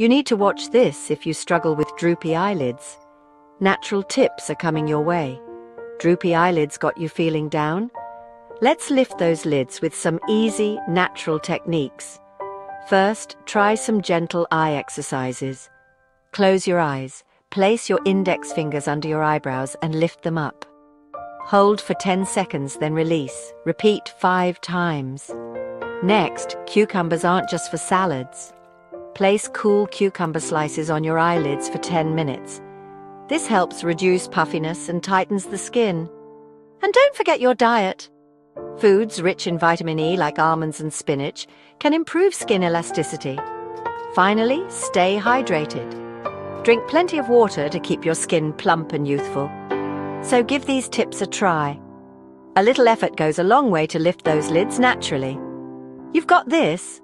You need to watch this if you struggle with droopy eyelids. Natural tips are coming your way. Droopy eyelids got you feeling down? Let's lift those lids with some easy, natural techniques. First, try some gentle eye exercises. Close your eyes, place your index fingers under your eyebrows and lift them up. Hold for 10 seconds, then release. Repeat five times. Next, cucumbers aren't just for salads. Place cool cucumber slices on your eyelids for 10 minutes. This helps reduce puffiness and tightens the skin. And don't forget your diet. Foods rich in vitamin E, like almonds and spinach, can improve skin elasticity. Finally, stay hydrated. Drink plenty of water to keep your skin plump and youthful. So give these tips a try. A little effort goes a long way to lift those lids naturally. You've got this.